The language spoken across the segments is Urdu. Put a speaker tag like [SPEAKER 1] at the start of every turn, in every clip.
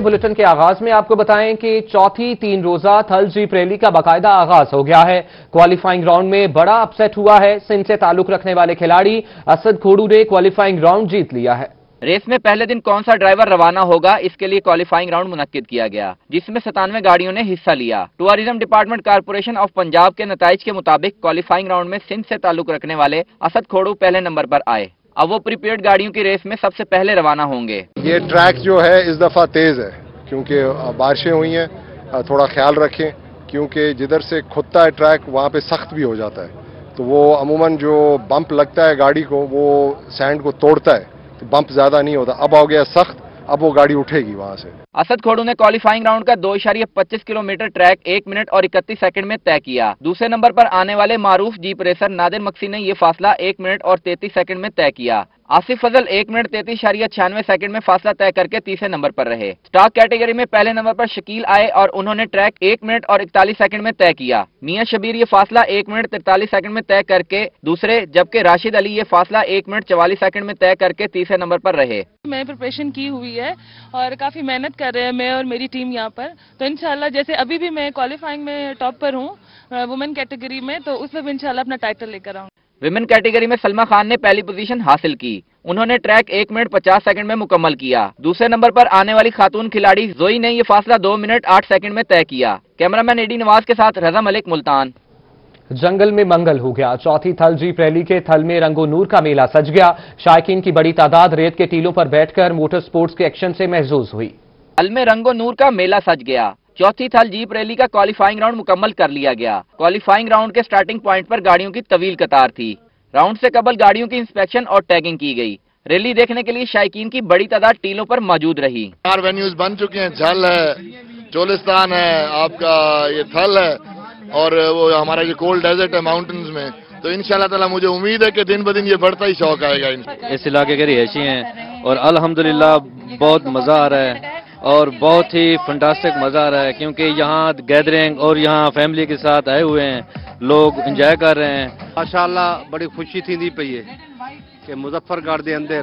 [SPEAKER 1] بلٹن کے آغاز میں آپ کو بتائیں کہ چوتھی تین روزہ تھل جیپ ریلی کا باقاعدہ آغاز ہو گیا ہے۔ کوالیفائنگ راؤنڈ میں بڑا اپسیٹ ہوا ہے۔ سندھ سے تعلق رکھنے والے کھلاڑی اسد کھوڑو نے کوالیفائنگ راؤنڈ جیت لیا ہے۔
[SPEAKER 2] ریس میں پہلے دن کون سا ڈرائیور روانہ ہوگا؟ اس کے لیے کوالیفائنگ راؤنڈ منعقد کیا گیا۔ جس میں ستانوے گاڑیوں نے حصہ لیا۔ Tourism department corporation of Punjab کے نتائج کے مطابق کوالیفائنگ راؤنڈ میں سندھ سے تعلق رکھنے والے اسد کھوڑو پہلے نمبر پر آئے۔ اب وہ پری پیڈ گاڑیوں کی ریس میں سب سے پہلے روانہ ہوں گے۔
[SPEAKER 3] یہ ٹریک جو ہے اس دفعہ تیز ہے، کیونکہ بارشیں ہوئی ہیں، تھوڑا خیال رکھیں، کیونکہ جدھر سے کھدتا ہے ٹریک، وہاں پہ سخت بھی ہو جاتا ہے۔ تو وہ عموماً جو بمپ لگتا ہے گاڑی کو، وہ سینڈ کو توڑتا ہے، تو بمپ زیادہ نہیں ہوتا۔ اب آ گیا سخت اب وہ گاڑی اٹھے گی وہاں سے۔
[SPEAKER 2] اسد کھوڑو نے کوالیفائنگ راؤنڈ کا دو اشاریہ پچیس کلومیٹر ٹریک ایک منٹ اور اکتیس سیکنڈ میں تیہ کیا۔ دوسرے نمبر پر آنے والے معروف جیپ ریسر نادر مکسی نے یہ فاصلہ ایک منٹ اور تینتیس سیکنڈ میں طے کیا۔ آصف فضل ایک منٹ تینتیس شاریہ چھیانوے سیکنڈ میں فاصلہ طے کر کے تیسرے نمبر پر رہے۔ اسٹاک کیٹیگری میں پہلے نمبر پر شکیل آئے اور انہوں نے ٹریک ایک منٹ اور اکتالیس سیکنڈ میں طے کیا۔ میاں شبیر یہ فاصلہ ایک منٹ ترتالیس سیکنڈ میں طے کر کے دوسرے، جبکہ راشد علی یہ فاصلہ ایک منٹ چوالیس سیکنڈ میں طے کر کے تیسرے نمبر پر رہے۔
[SPEAKER 4] میں پریپریشن کی ہوئی ہے اور کافی محنت کر رہے ہیں میں اور میری ٹیم یہاں پر۔ تو انشاءاللہ جیسے ابھی بھی میں کوالیفائنگ میں ٹاپ پر ہوں وومن کیٹیگری میں، تو اس میں بھی انشاءاللہ اپنا ٹائٹل لے کر آؤں۔
[SPEAKER 2] ویمن کیٹیگری میں سلمہ خان نے پہلی پوزیشن حاصل کی۔ انہوں نے ٹریک ایک منٹ پچاس سیکنڈ میں مکمل کیا۔ دوسرے نمبر پر آنے والی خاتون کھلاڑی زوئی نے یہ فاصلہ دو منٹ آٹھ سیکنڈ میں طے کیا۔ کیمرامین ایڈی نواز کے ساتھ رضا ملک ملتان۔
[SPEAKER 1] جنگل میں منگل ہو گیا۔ چوتھی تھل جی پریلی کے تھل میں رنگو نور کا میلہ سج گیا۔ شائقین کی بڑی تعداد ریت کے ٹیلوں پر بیٹھ کر موٹر سپورٹس کے ایکشن سے محظوظ ہوئی۔
[SPEAKER 2] تھل میں رنگو نور کا میلہ سج گیا۔ چوتھی تھل جیپ ریلی کا کوالیفائنگ راؤنڈ مکمل کر لیا گیا۔ کوالیفائنگ راؤنڈ کے سٹارٹنگ پوائنٹ پر گاڑیوں کی طویل قطار تھی۔ راؤنڈ سے قبل گاڑیوں کی انسپیکشن اور ٹیگنگ کی گئی۔ ریلی دیکھنے کے لیے شائقین کی بڑی تعداد ٹیلوں پر موجود رہی۔
[SPEAKER 5] چار وینیوز بن چکی ہیں۔ جھل ہے چولستان ہے آپ کا یہ تھل ہے اور وہ ہمارا یہ کولڈ ڈیزرٹ ہے ماؤنٹنز میں۔ تو ان شاء اللہ تعالیٰ مجھے امید ہے کہ دن بدن یہ بڑھتا ہی شوق آئے گا۔ اس علاقے
[SPEAKER 6] کے رہائشی ہیں اور الحمدللہ بہت مزہ آ رہا ہے۔ اور بہت ہی فنٹاسٹک مزہ آ رہا ہے کیونکہ یہاں گیدرنگ اور یہاں فیملی کے ساتھ آئے ہوئے ہیں لوگ انجوائے کر رہے ہیں۔ ماشاءاللہ بڑی خوشی تھی پی ہے کہ مظفر گڑھ دے اندر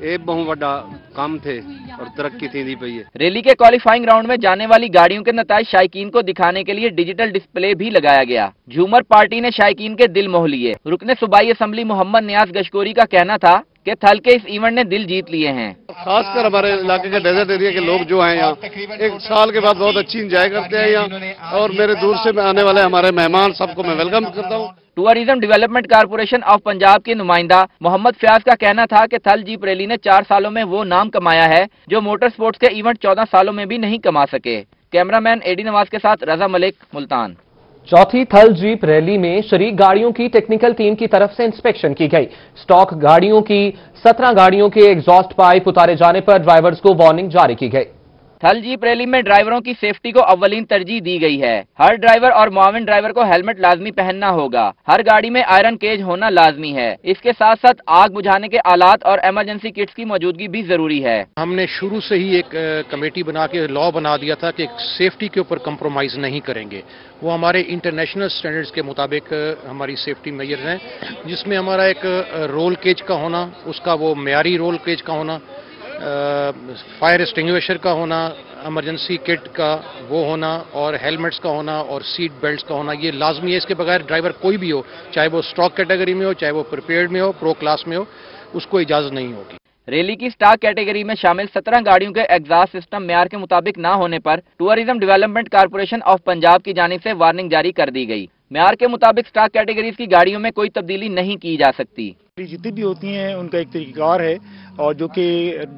[SPEAKER 6] ایک بہت بڑا کام تھے اور ترقی تھی پی ہے۔
[SPEAKER 2] ریلی کے کوالیفائنگ راؤنڈ میں جانے والی گاڑیوں کے نتائج شائقین کو دکھانے کے لیے ڈیجیٹل ڈسپلے بھی لگایا گیا۔ جھومر پارٹی نے شائقین کے دل موہ لیے۔ رکن صوبائی اسمبلی محمد نیاز گشکوری کا کہنا تھا کہ تھل کے اس ایونٹ نے دل جیت لیے ہیں۔
[SPEAKER 5] خاص کر ہمارے علاقے کے ڈیزرٹ ایریا کے لوگ جو ہیں یہاں ایک سال کے بعد بہت اچھی انجوائے کرتے ہیں یہاں اور میرے دور سے آنے والے ہمارے مہمان سب کو میں ویلکم کرتا ہوں۔
[SPEAKER 2] Tourism development corporation of Punjab کے نمائندہ محمد فیاض کا کہنا تھا کہ تھل جیپ ریلی نے چار سالوں میں وہ نام کمایا ہے جو موٹر سپورٹس کے ایونٹ چودہ سالوں میں بھی نہیں کما سکے۔ کیمرہ مین ایڈی نواز کے ساتھ رضا ملک ملتان۔
[SPEAKER 1] چوتھی تھل جیپ ریلی میں شریک گاڑیوں کی ٹیکنیکل ٹیم کی طرف سے انسپیکشن کی گئی۔ سٹاک گاڑیوں کی، سترہ گاڑیوں کے ایگزاسٹ پائپ اتارے جانے پر ڈرائیورز کو وارننگ جاری کی گئی۔
[SPEAKER 2] تھل جیپ ریلی میں ڈرائیوروں کی سیفٹی کو اولین ترجیح دی گئی ہے۔ ہر ڈرائیور اور معاون ڈرائیور کو ہیلمٹ لازمی پہننا ہوگا۔ ہر گاڑی میں آئرن کیج ہونا لازمی ہے۔ اس کے ساتھ ساتھ آگ بجھانے کے آلات اور ایمرجنسی کٹس کی موجودگی بھی ضروری ہے۔
[SPEAKER 7] ہم نے شروع سے ہی ایک کمیٹی بنا کے لا بنا دیا تھا کہ سیفٹی کے اوپر کمپرومائز نہیں کریں گے۔ وہ ہمارے انٹرنیشنل سٹینڈرز کے مطابق ہماری سیفٹی میئرز ہیں۔ جس میں ہمارا ایک رول کیج کا ہونا، اس کا وہ معیاری رول کیج کا ہونا فائر اسٹنگویشر کا ہونا ایمرجنسی کٹ کا وہ ہونا اور ہیلمٹس کا ہونا اور سیٹ بیلٹس کا ہونا یہ لازمی ہے اس کے بغیر ڈرائیور کوئی بھی ہو چاہے وہ اسٹاک کیٹیگری میں ہو چاہے وہ پریپیئرڈ میں ہو پرو کلاس میں ہو اس کو اجازت نہیں ہوگی۔
[SPEAKER 2] ریلی کی سٹاک کیٹیگری میں شامل سترہ گاڑیوں کے ایگزاس سسٹم معیار کے مطابق نہ ہونے پر tourism development corporation of Punjab کی جانب سے وارننگ جاری کر دی گئی۔ معیار کے مطابق سٹاک کیٹیگریز کی گاڑیوں میں کوئی تبدیلی نہیں کی جا سکتی۔
[SPEAKER 8] جتنی بھی ہوتی ہیں ان کا ایک طریقہ کار ہے۔ اور جو کہ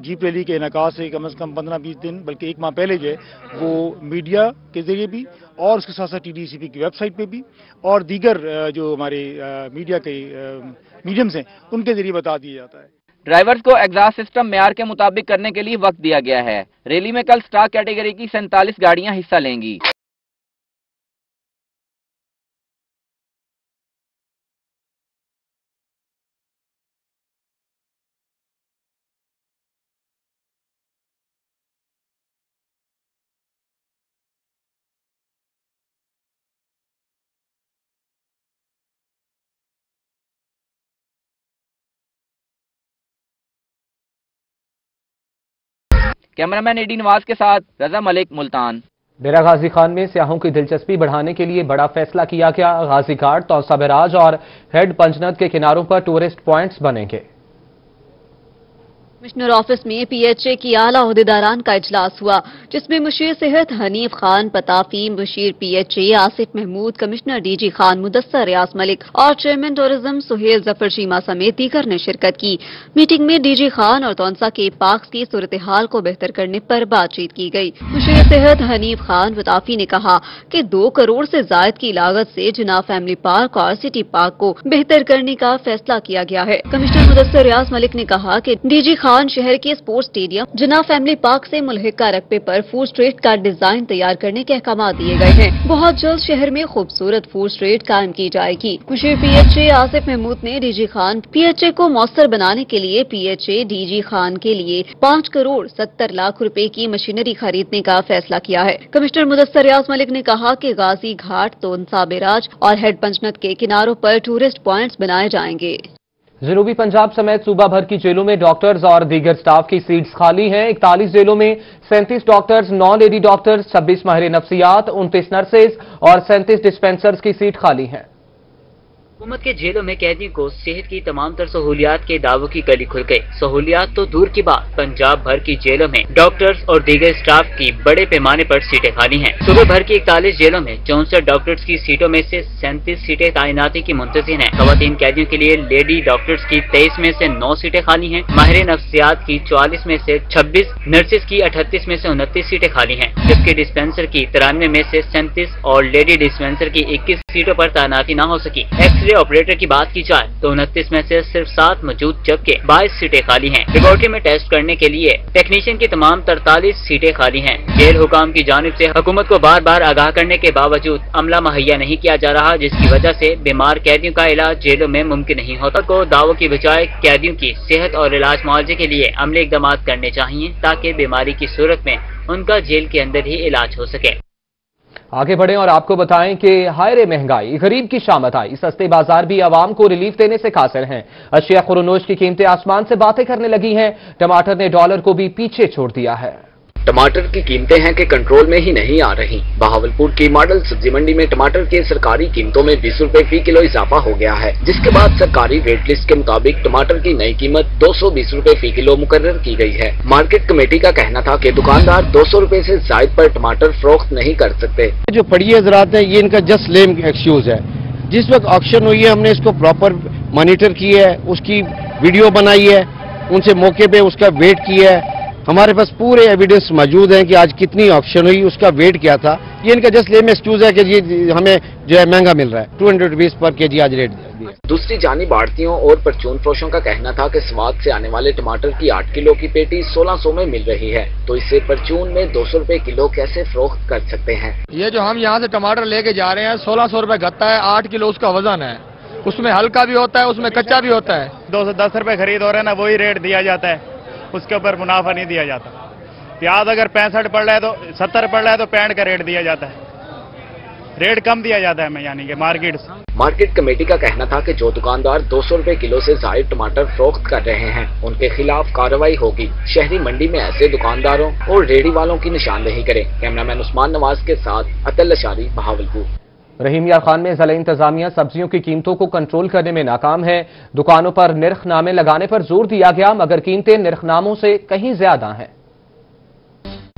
[SPEAKER 8] جیپ ریلی کے انعقاد سے کم از کم پندرہ بیس دن بلکہ ایک ماہ پہلے جو ہے، وہ میڈیا کے ذریعے بھی اور اس کے ساتھ ساتھ ٹی ڈی سی پی کی ویب سائٹ پہ بھی اور دیگر جو ہمارے میڈیا کے میڈیمز ہیں، ان کے ذریعے بتا دیا جاتا ہے۔
[SPEAKER 2] ڈرائیورز کو ایگزاس سسٹم معیار کے مطابق کرنے کے لیے وقت دیا گیا ہے۔ ریلی میں کل سٹار کیٹیگری کی سینتالیس گاڑیاں حصہ لیں گی۔ کیمرامین ایڈی نواز کے ساتھ رضا ملک، ملتان۔
[SPEAKER 1] بیرا غازی خان میں سیاحوں کی دلچسپی بڑھانے کے لیے بڑا فیصلہ کیا گیا۔ غازی گھاٹ توسا بیراج اور ہیڈ پنجنت کے کناروں پر ٹورسٹ پوائنٹس بنیں گے۔
[SPEAKER 9] کمشنر آفس میں پی ایچ اے کی اعلیٰ عہدیداران کا اجلاس ہوا، جس میں مشیر صحت حنیف خان، پتافی مشیر P H A, Asif Mahmood, commissioner D G Khan, Mudassir Riaz Malik اور چیئرمین ٹورزم سہیل ظفر شیما سمیت دیگر نے شرکت کی۔ میٹنگ میں ڈی جی خان اور تونسا کے پاکس کی صورتحال کو بہتر کرنے پر بات چیت کی گئی۔ مشیر صحت حنیف خان پتافی نے کہا کہ دو کروڑ سے زائد کی لاگت سے جناب فیملی پارک اور سٹی پارک کو بہتر کرنے کا فیصلہ کیا گیا ہے۔ کمشنر مدثر ریاض ملک نے کہا کہ ڈی جی خان خان شہر کے sport stadium Jinnah family park سے ملحقہ رقبے پر فور اسٹریٹ کا ڈیزائن تیار کرنے کے احکامات دیے گئے ہیں۔ بہت جلد شہر میں خوبصورت فوڈ اسٹریٹ قائم کی جائے گی۔ کشی P H A Asif Mahmood نے D G Khan P H A کو مؤثر بنانے کے لیے P H A D G Khan کے لیے پانچ کروڑ ستر لاکھ روپے کی مشینری خریدنے کا فیصلہ کیا ہے۔ کمشنر مدثر ریاض ملک نے کہا کہ غازی گھاٹ تونسا براج اور ہیڈ پنچنت کے کناروں پر ٹورسٹ پوائنٹس بنائے جائیں گے۔
[SPEAKER 1] جنوبی پنجاب سمیت صوبہ بھر کی جیلوں میں ڈاکٹرز اور دیگر سٹاف کی سیٹس خالی ہیں۔ اکتالیس جیلوں میں سینتیس ڈاکٹرز نو لیڈی ڈاکٹرز، چھبیس ماہر نفسیات، انتیس نرسز اور سینتیس ڈسپینسرز کی سیٹ خالی ہیں۔
[SPEAKER 10] حکومت کے جیلوں میں قیدی کو صحت کی تمام تر سہولیات کے دعووں کی گلی کھل گئی۔ سہولیات تو دور کی بات، پنجاب بھر کی جیلوں میں ڈاکٹرز اور دیگر اسٹاف کی بڑے پیمانے پر سیٹیں خالی ہیں۔ صبح بھر کی اکتالیس جیلوں میں چونسٹھ ڈاکٹرز کی سیٹوں میں سے سینتیس سیٹیں تعیناتی کی منتظر ہیں۔ خواتین قیدیوں کے لیے لیڈی ڈاکٹرز کی تیئیس میں سے نو سیٹیں خالی ہیں۔ ماہر نفسیات کی چوالیس میں سے چھبیس، نرسز کی اٹھتیس میں سے انتیس سیٹیں خالی ہیں۔ جبکہ ڈسپینسر کی ترانوے میں سے سینتیس اور لیڈی ڈسپینسر کی اکیس سیٹوں پر تعیناتی نہ ہو سکی۔ ایکس پہلے آپریٹر کی بات کی جائے تو انتیس میں سے صرف سات موجود جبکہ بائیس سیٹیں خالی ہیں۔ لیبورٹری میں ٹیسٹ کرنے کے لیے ٹیکنیشین کی تمام ترتالیس سیٹیں خالی ہیں۔ جیل حکام کی جانب سے حکومت کو بار بار آگاہ کرنے کے باوجود عملہ مہیا نہیں کیا جا رہا، جس کی وجہ سے بیمار قیدیوں کا علاج جیلوں میں ممکن نہیں ہوتا۔ کو دعووں کی بجائے قیدیوں کی صحت اور علاج معالجے کے لیے عملے اقدامات کرنے چاہیے تاکہ بیماری کی صورت میں ان کا جیل کے اندر ہی علاج ہو سکے۔
[SPEAKER 1] آگے بڑھیں اور آپ کو بتائیں کہ ہائرے مہنگائی، غریب کی شامت آئی، سستے بازار بھی عوام کو ریلیف دینے سے قاصر ہیں۔ اشیاء خورنوش کی قیمتیں آسمان سے باتیں کرنے لگی ہیں۔ ٹماٹر نے ڈالر کو بھی پیچھے چھوڑ دیا ہے۔
[SPEAKER 11] ٹماٹر کی قیمتیں ہیں کہ کنٹرول میں ہی نہیں آ رہی۔ بہاولپور کی ماڈل سبزی منڈی میں ٹماٹر کے سرکاری قیمتوں میں بیس روپے فی کلو اضافہ ہو گیا ہے، جس کے بعد سرکاری ویٹ لسٹ کے مطابق ٹماٹر کی نئی قیمت دو سو بیس روپے فی کلو مقرر کی گئی ہے۔ مارکیٹ کمیٹی کا کہنا تھا کہ دکاندار دو سو روپے سے زائد پر ٹماٹر فروخت نہیں کر سکتے۔ جو پڑیے حضرات ہے یہ ان کا جس لیم ایکسیوز ہے۔ جس وقت آکشن ہوئی ہے، ہم نے اس کو پراپر مانیٹر کی ہے، اس کی ویڈیو بنائی ہے، ان سے موقع پہ اس کا ویٹ کیا ہے۔ ہمارے پاس پورے ایویڈنس موجود ہیں کہ آج کتنی آپشن ہوئی اس کا ویٹ کیا تھا؟ یہ ان کا جس لیم ایکسکیوز ہے کہ جی ہمیں جو ہے مہنگا مل رہا ہے۔ ٹو ہنڈریڈ روپیز پر کے جی آج ریٹ دیا۔ دوسری جانب آڑتیوں اور پرچون فروشوں کا کہنا تھا کہ سواد سے آنے والے ٹماٹر کی آٹھ کلو کی پیٹی سولہ سو میں مل رہی ہے۔ تو اسے پرچون میں دو سو روپے کلو کیسے فروخت کر سکتے ہیں؟
[SPEAKER 12] یہ جو ہم یہاں سے ٹماٹر لے کے جا رہے ہیں سولہ سو روپے گتا ہے آٹھ کلو اس کا وزن ہے۔ اس میں ہلکا بھی ہوتا ہے اس میں کچا بھی ہوتا ہے۔
[SPEAKER 8] دو سو دس روپے خرید ہو رہا ہے نا وہی ریٹ دیا جاتا ہے۔ اس کے اوپر منافع نہیں دیا جاتا۔ پیاز اگر پینسٹھ پڑ رہا ہے تو ستر پڑ رہا ہے تو پینٹ کا ریٹ دیا جاتا ہے۔ ریٹ کم دیا جاتا ہے ہمیں یعنی کہ مارکیٹ
[SPEAKER 11] مارکیٹ کمیٹی کا کہنا تھا کہ جو دکاندار دو سو روپے کلو سے زائد ٹماٹر فروخت کر رہے ہیں، ان کے خلاف کارروائی ہوگی۔ شہری منڈی میں ایسے دکانداروں اور ریڑی والوں کی نشاندہی کریں۔ کیمرہ مین عثمان نواز کے ساتھ اطل اشاری بہاولپور۔
[SPEAKER 1] رحیم یار خان میں ضلع انتظامیہ سبزیوں کی قیمتوں کو کنٹرول کرنے میں ناکام ہے دکانوں پر نرخ نامے لگانے پر زور دیا گیا، مگر قیمتیں نرخ ناموں سے کہیں زیادہ ہیں۔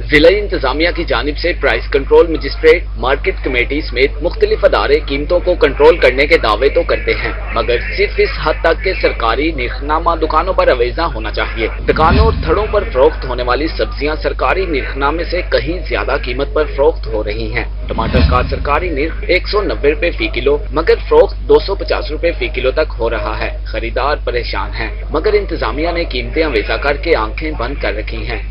[SPEAKER 11] ضلع انتظامیہ کی جانب سے price control magistrate, market committee سمیت مختلف ادارے قیمتوں کو کنٹرول کرنے کے دعوے تو کرتے ہیں، مگر صرف اس حد تک کہ سرکاری نرخنامہ دکانوں پر اویزہ ہونا چاہیے۔ دکانوں اور تھڑوں پر فروخت ہونے والی سبزیاں سرکاری نرخنامے سے کہیں زیادہ قیمت پر فروخت ہو رہی ہیں۔ ٹماٹر کا سرکاری نرخ ایک سو نبے روپے فی کلو، مگر فروخت دو سو پچاس روپے فی کلو تک ہو رہا ہے۔ خریدار پریشان ہیں، مگر انتظامیہ نے قیمتیں اویزہ کر کے آنکھیں بند کر رکھی ہیں۔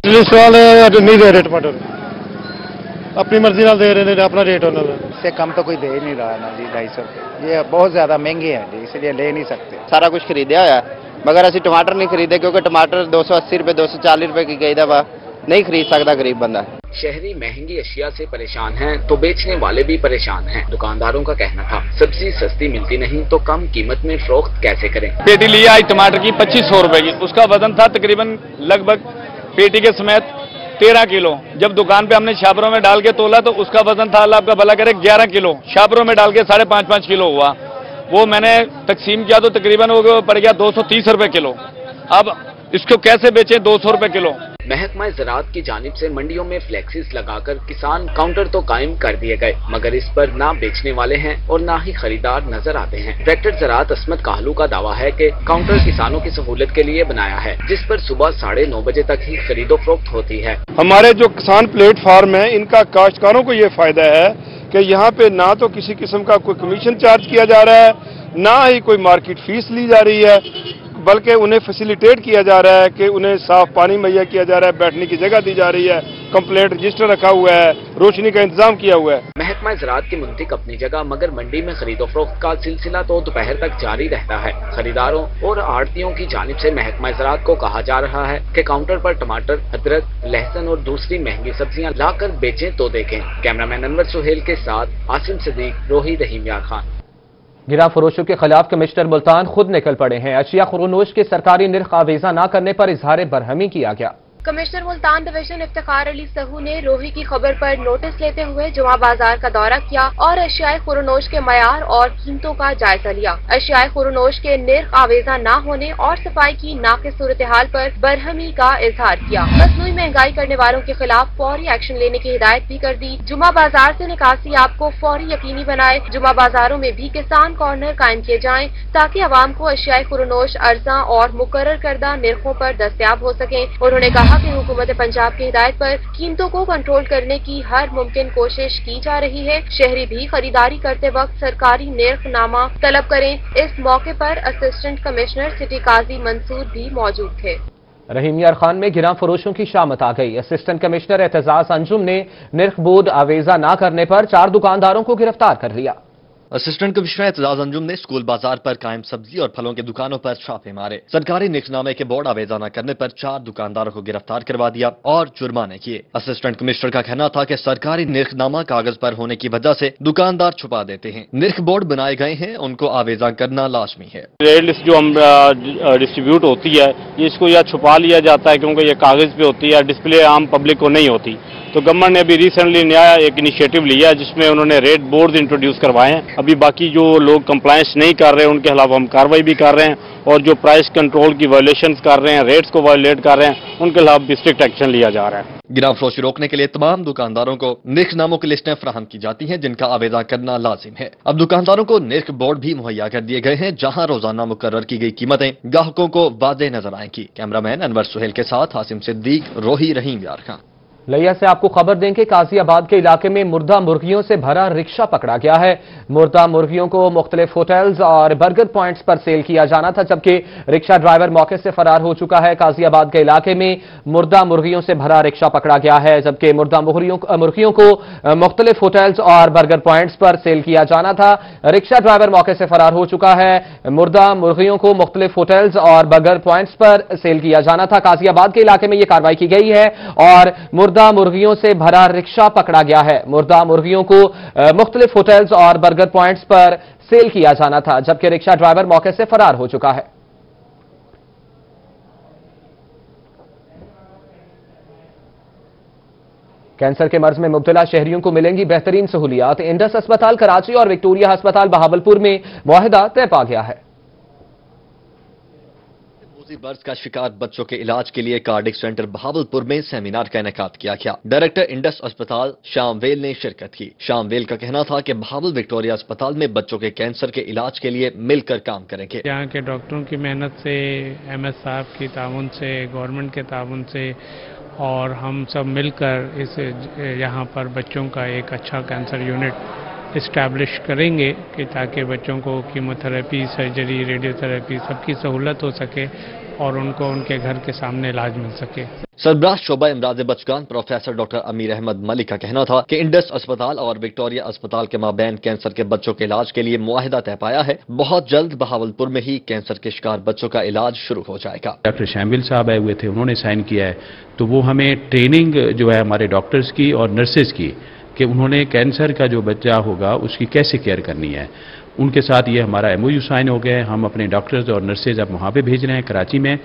[SPEAKER 11] اپنی مرضی ਮਰਜ਼ੀ ਨਾਲ ਦੇ ਰਹੇ ਨੇ ਆਪਣਾ ਰੇਟ ਉਹਨਾਂ ਦਾ। سے کم تو کوئی دے ہی نہیں رہا نا جی ڈھائی سو روپئے یہ بہت زیادہ مہنگے ہیں جی اس لیے لے نہیں سکتے
[SPEAKER 13] سارا کچھ خریدیا ہوا مگر اسی ٹماٹر نہیں خریدے کیونکہ ٹماٹر دو سو اسی روپے دو سو چالیس روپے کی گئی دفعہ نہیں خرید سکتا غریب بندہ
[SPEAKER 11] شہری مہنگی اشیاء سے پریشان ہیں تو بیچنے والے بھی پریشان ہیں دکانداروں کا کہنا تھا سبزی سستی ملتی نہیں تو کم قیمت میں فروخت کیسے کریں
[SPEAKER 12] پیٹی لی آئی ٹماٹر کی پچیس سو روپے کی اس کا وزن تھا تقریباً لگ بھگ پیٹی کے سمیت تیرہ کلو۔ جب دکان پہ ہم نے شاپروں میں ڈال کے تولا تو اس کا وزن تھا اللہ آپ کا بھلا کرے گیارہ کلو۔ شاپروں میں ڈال کے ساڑھے پانچ پانچ کلو ہوا۔ وہ میں نے تقسیم کیا تو تقریباً وہ پڑ گیا دو سو تیس روپے کلو۔ اب اس کو کیسے بیچیں دو سو روپے کلو؟
[SPEAKER 11] محکمہ زراعت کی جانب سے منڈیوں میں فلیکسز لگا کر کسان کاؤنٹر تو قائم کر دیے گئے، مگر اس پر نہ بیچنے والے ہیں اور نہ ہی خریدار نظر آتے ہیں۔ ٹریکٹر زراعت اسمت کاہلو کا دعویٰ ہے کہ کاؤنٹر کسانوں کی سہولت کے لیے بنایا ہے، جس پر صبح ساڑھے نو بجے تک ہی خرید و فروخت ہوتی ہے۔ ہمارے جو کسان پلیٹ فارم ہیں، ان کا کاشتکاروں کو یہ فائدہ ہے کہ یہاں پہ نہ تو کسی قسم کا کوئی کمیشن چارج کیا جا رہا ہے، نہ ہی کوئی مارکیٹ فیس لی جا رہی ہے۔ بلکہ انہیں فسیلیٹیٹ کیا جا رہا ہے کہ انہیں صاف پانی مہیا کیا جا رہا ہے، بیٹھنے کی جگہ دی جا رہی ہے کمپلیٹ رجسٹر رکھا ہوا ہے، روشنی کا انتظام کیا ہوا ہے۔ محکمہ زراعت کے منطق اپنی جگہ مگر منڈی میں خرید و فروخت کا سلسلہ تو دوپہر تک جاری رہتا ہے۔ خریداروں اور آڑتیوں کی جانب سے محکمہ زراعت کو کہا جا رہا ہے کہ کاؤنٹر پر ٹماٹر، ادرک، لہسن اور دوسری مہنگی سبزیاں لا کر بیچیں تو دیکھیں۔ کیمرہ مین انور سہیل کے ساتھ عاصم صدیق روحی رحیم یار خان۔
[SPEAKER 1] گرا فروشوں کے خلاف کمشنر ملتان خود نکل پڑے ہیں۔ اشیاء خرونوش کے سرکاری نرخ آویزہ نہ کرنے پر اظہار برہمی کیا گیا۔
[SPEAKER 14] کمشنر ملتان ڈویژن افتخار علی سہو نے روہی کی خبر پر نوٹس لیتے ہوئے جمعہ بازار کا دورہ کیا اور اشیاء خورنوش کے معیار اور قیمتوں کا جائزہ لیا۔ اشیاء خورنوش کے نرخ آویزہ نہ ہونے اور صفائی کی ناقص صورتحال پر برہمی کا اظہار کیا۔ مصنوعی مہنگائی کرنے والوں کے خلاف فوری ایکشن لینے کی ہدایت بھی کر دی۔ جمعہ بازار سے نکاسی آپ کو فوری یقینی بنائے۔ جمعہ بازاروں میں بھی کسان کارنر قائم کیے جائیں تاکہ عوام کو اشیاء خورنوش ارزاں اور مقرر کردہ نرخوں پر دستیاب ہو سکیں۔ انہوں نے کہا کہا کہ حکومت پنجاب کی ہدایت پر قیمتوں کو کنٹرول کرنے کی ہر ممکن کوشش کی جا رہی ہے۔ شہری بھی خریداری کرتے وقت سرکاری نرخ نامہ طلب کریں۔ اس موقع پر اسسٹنٹ کمشنر سٹی قاضی منصور بھی موجود تھے۔
[SPEAKER 1] رحیم یار خان میں گراں فروشوں کی شامت آ گئی۔ اسسٹنٹ کمشنر اعتزاز انجم نے نرخ بود آویزہ نہ کرنے پر چار دکانداروں کو گرفتار کر لیا
[SPEAKER 15] اسسٹنٹ کمشنر اعتزاز انجم نے اسکول بازار پر قائم سبزی اور پھلوں کے دکانوں پر چھاپے مارے۔ سرکاری نکشنامے کے بورڈ آویزہ کرنے پر چار دکانداروں کو گرفتار کروا دیا اور جرمانے کیے۔ اسسٹنٹ کمشنر کا کہنا تھا کہ سرکاری نرخ نامہ کاغذ پر ہونے کی وجہ سے دکاندار چھپا دیتے ہیں۔ نرخ بورڈ بنائے گئے ہیں، ان کو آویزہ کرنا لازمی ہے۔
[SPEAKER 12] ریڈ لسٹ جو ہم ڈسٹریبیوٹ ہوتی ہے اس کو یا چھپا لیا جاتا ہے کیونکہ یہ کاغذ پہ ہوتی ہے ڈسپلے عام پبلک کو نہیں ہوتی۔ تو گورنمنٹ نے ابھی ریسنٹلی نیا ایک انیشیٹو لیا ہے جس میں انہوں نے ریٹ بورڈز انٹروڈیوس کروائے ہیں۔ ابھی باقی جو لوگ کمپلائنس نہیں کر رہے ان کے خلاف ہم کاروائی بھی کر رہے ہیں اور جو پرائس کنٹرول کی وائلیشنز کر رہے ہیں ریٹس کو وائلیٹ کر رہے ہیں، ان کے خلاف بھی اسٹرکٹ ایکشن لیا جا رہا ہے۔
[SPEAKER 15] گراف فروش روکنے کے لیے تمام دکانداروں کو نرخ ناموں کی لسٹیں فراہم کی جاتی ہیں، جن کا آویدہ کرنا لازم ہے۔ اب دکانداروں کو نرخ بورڈ بھی مہیا کر دیے گئے ہیں، جہاں روزانہ مقرر کی گئی قیمتیں گاہکوں کو واضح نظر آئیں گی۔ کیمرامین انور سہیل کے ساتھ حاسم صدیق، روحی رحیم یار خان۔
[SPEAKER 1] لیا سے آپ کو خبر دیں کہ کازی آباد کے علاقے میں مردہ مرغیوں سے بھرا رکشہ پکڑا گیا ہے۔ مردہ مرغیوں کو مختلف ہوتیلز اور برگر پوائنٹس پر سیل کیا جانا تھا، جبکہ رکشہ ڈرائیور موقع سے فرار ہو چکا ہے۔ کازی آباد کے علاقے میں مردہ مرغیوں سے بھرا رکشہ پکڑا گیا ہے، جبکہ مردہ مرغیوں کو مختلف ہوتیلز اور برگر پوائنٹس پر سیل کیا جانا تھا۔ رکشہ ڈرائیور موقع سے فرار ہو چکا ہے۔ مردہ مرغیوں کو مختلف ہوتیلز اور برگر پوائنٹس پر سیل کیا جانا تھا۔ کازی آباد کے علاقے میں یہ کاروائی کی گئی ہے اور مردہ مرغیوں سے بھرا رکشہ پکڑا گیا ہے۔ مردہ مرغیوں کو مختلف ہوتیلز اور برگر پوائنٹس پر سیل کیا جانا تھا، جبکہ رکشہ ڈرائیور موقع سے فرار ہو چکا ہے۔ کینسر کے مرض میں مبتلا شہریوں کو ملیں گی بہترین سہولیات۔ انڈس اسپتال کراچی اور وکٹوریا اسپتال بہاولپور میں معاہدہ طے پا گیا ہے۔
[SPEAKER 15] مرضی برض کا شکار بچوں کے علاج کے لیے کارڈک سینٹر بہاول پور میں سیمینار کا انعقاد کیا گیا۔ ڈائریکٹر انڈس اسپتال شام ویل نے شرکت کی۔ شام ویل کا کہنا تھا کہ بہاول وکٹوریا اسپتال میں بچوں کے کینسر کے علاج کے لیے مل کر کام کریں گے۔
[SPEAKER 16] یہاں کے ڈاکٹروں کی محنت سے، ایم ایس صاحب کی تعاون سے، گورنمنٹ کے تعاون سے اور ہم سب مل کر اس یہاں پر بچوں کا ایک اچھا کینسر یونٹ اسٹیبلش کریں گے کہ تاکہ بچوں کو chemotherapy surgery radiotherapy سب کی سہولت ہو سکے اور ان کو ان کے گھر کے سامنے علاج مل سکے۔
[SPEAKER 15] سربراہ شعبہ امراض بچگان پروفیسر ڈاکٹر امیر احمد ملک کا کہنا تھا کہ انڈس اسپتال اور وکٹوریا اسپتال کے مابین کینسر کے بچوں کے علاج کے لیے معاہدہ طے پایا ہے۔ بہت جلد بہاول پور میں ہی کینسر کے شکار بچوں کا علاج شروع ہو جائے گا۔
[SPEAKER 17] ڈاکٹر شیمبل صاحب آئے ہوئے تھے انہوں نے سائن کیا ہے۔ تو وہ ہمیں ٹریننگ جو ہے ہمارے ڈاکٹرز کی اور نرسز کی کہ انہوں نے کینسر کا جو بچہ ہوگا اس کی کیسے کیئر کرنی ہے؟ ان کے ساتھ یہ ہمارا ایم او یو سائن ہو گیا ہے، ہم اپنے ڈاکٹرز اور نرسز اب وہاں پہ بھیج رہے ہیں کراچی میں،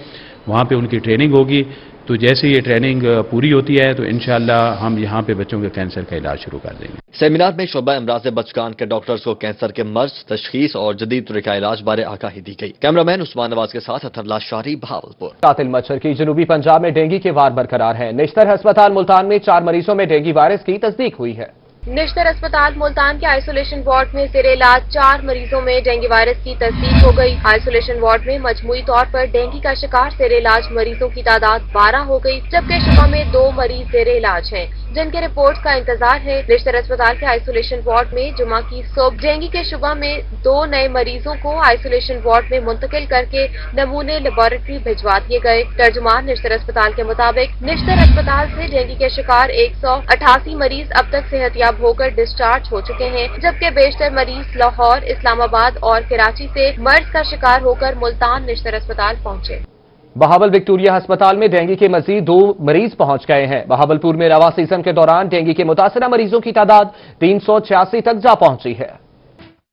[SPEAKER 17] وہاں پہ ان کی ٹریننگ ہوگی۔ تو جیسے یہ ٹریننگ پوری ہوتی ہے تو انشاءاللہ ہم یہاں پہ بچوں کے کینسر کا علاج شروع کر دیں گے۔
[SPEAKER 15] سیمینار میں شعبہ امراض بچکان کے ڈاکٹرز کو کینسر کے مرض تشخیص اور جدید طریقہ علاج بارے آگاہی دی گئی۔ کیمرامین عثمان نواز کے ساتھ اتھرلا شاری بھاول پور
[SPEAKER 1] قاتل مچھر کی جنوبی پنجاب میں ڈینگی کے وار برقرار ہے نشتر ہسپتال ملتان میں چار مریضوں میں ڈینگی وائرس کی تصدیق ہوئی ہے۔
[SPEAKER 14] نشتر اسپتال ملتان کے آئسولیشن وارڈ میں زیر علاج چار مریضوں میں ڈینگی وائرس کی تصدیق ہو گئی۔ آئسولیشن وارڈ میں مجموعی طور پر ڈینگی کا شکار زیر علاج مریضوں کی تعداد بارہ ہو گئی، جبکہ شکا میں دو مریض زیر علاج ہیں۔ جن کے رپورٹ کا انتظار ہے نشتر اسپتال کے آئسولیشن وارڈ میں جمعہ کی صبح ڈینگی کے شبہ میں دو نئے مریضوں کو آئسولیشن وارڈ میں منتقل کر کے نمونے لیبارٹری بھجوا دیے گئے۔ ترجمان نشتر اسپتال کے مطابق نشتر اسپتال سے ڈینگی کے شکار ایک سو اٹھاسی مریض اب تک صحت یاب ہو کر ڈسچارج ہو چکے ہیں، جبکہ بیشتر مریض لاہور، اسلام آباد اور کراچی سے مرض کا شکار ہو کر ملتان نشتر اسپتال پہنچے۔
[SPEAKER 1] بہاول وکٹوریا ہسپتال میں ڈینگی کے مزید دو مریض پہنچ گئے ہیں۔ بہاول پور میں روا سیزن کے دوران ڈینگی کے متاثرہ مریضوں کی تعداد تین سو چھیاسی تک جا پہنچی ہے۔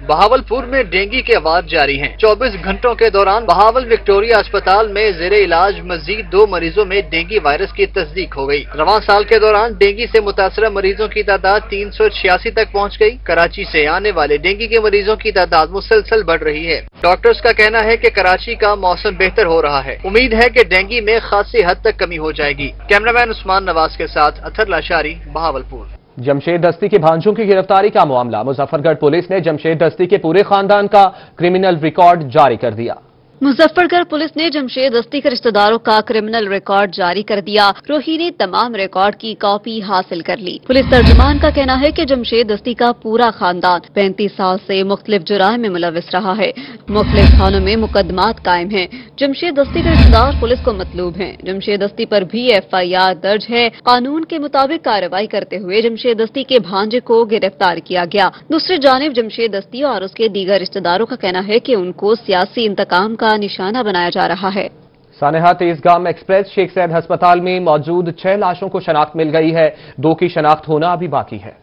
[SPEAKER 18] بہاول پور میں ڈینگی کے آواز جاری ہیں۔ چوبیس گھنٹوں کے دوران بہاول وکٹوریا اسپتال میں زیر علاج مزید دو مریضوں میں ڈینگی وائرس کی تصدیق ہو گئی۔ رواں سال کے دوران ڈینگی سے متاثرہ مریضوں کی تعداد تین سو چھیاسی تک پہنچ گئی۔ کراچی سے آنے والے ڈینگی کے مریضوں کی تعداد مسلسل بڑھ رہی ہے۔ ڈاکٹرز کا کہنا ہے کہ کراچی کا موسم بہتر ہو رہا ہے۔ امید ہے کہ ڈینگی میں خاصی حد تک کمی ہو جائے گی۔ کیمرہ مین عثمان نواز کے ساتھ اتھر لاشاری بہاول پور
[SPEAKER 1] جمشید دستی کے بھانجوں کی گرفتاری کا معاملہ۔ مظفر گڑھ پولیس نے جمشید دستی کے پورے خاندان کا کرمنل ریکارڈ جاری کر دیا۔
[SPEAKER 9] مظفر گر پولیس نے جمشید دستی کے رشتہ داروں کا کرمنل ریکارڈ جاری کر دیا۔ روہی نے تمام ریکارڈ کی کاپی حاصل کر لی۔ پولیس ترجمان کا کہنا ہے کہ جمشید دستی کا پورا خاندان پینتیس سال سے مختلف جرائم میں ملوث رہا ہے۔ مختلف تھانوں میں مقدمات قائم ہیں۔ جمشید دستی کے رشتہ دار پولیس کو مطلوب ہیں۔ جمشید دستی پر بھی ایف آئی آر درج ہے۔ قانون کے مطابق کارروائی کرتے ہوئے جمشید دستی کے بھانجے کو گرفتار کیا گیا۔ دوسری جانب جمشید دستی اور اس کے دیگر رشتہ داروں کا کہنا ہے کہ ان کو سیاسی انتقام کا نشانہ بنایا جا رہا ہے۔
[SPEAKER 1] سانحہ تیز گام ایکسپریس شیخ سید ہسپتال میں موجود چھ لاشوں کو شناخت مل گئی ہے۔ دو کی شناخت ہونا ابھی باقی ہے۔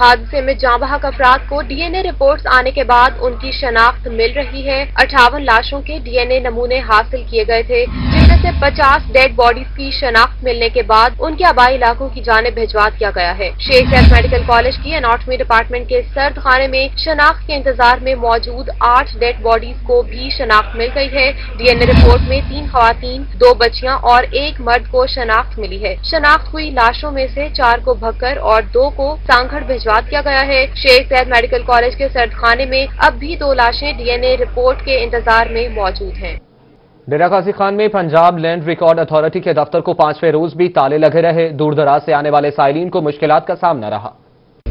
[SPEAKER 14] حادثے میں جاں بحق افراد کو ڈی این اے ریپورٹس آنے کے بعد ان کی شناخت مل رہی ہے۔ اٹھاون لاشوں کے ڈی این اے نمونے حاصل کیے گئے تھے۔ جن میں سے پچاس ڈیڈ باڈیز کی شناخت ملنے کے بعد ان کے آبائی علاقوں کی جانب بھیجوا دیا گیا ہے۔ شیخ زید میڈیکل کالج کی اناٹمی ڈپارٹمنٹ کے سرد خانے میں شناخت کے انتظار میں موجود آٹھ ڈیڈ باڈیز کو بھی شناخت مل گئی ہے۔ ڈی این اے رپورٹ میں تین خواتین، دو بچیاں اور ایک مرد کو شناخت ملی ہے۔ شناخت ہوئی لاشوں میں سے چار کو بھکر اور دو کو سانگھڑ بھیجوا اجرات کیا گیا ہے۔ شیخ زید میڈیکل کالج کے سرد خانے میں اب بھی دو لاشیں ڈی این اے رپورٹ کے انتظار میں موجود ہیں۔
[SPEAKER 1] ڈیرا غازی خان میں پنجاب لینڈ ریکارڈ اتھارٹی کے دفتر کو پانچویں روز بھی تالے لگے رہے۔ دور دراز سے آنے والے سائلین کو مشکلات کا سامنا رہا۔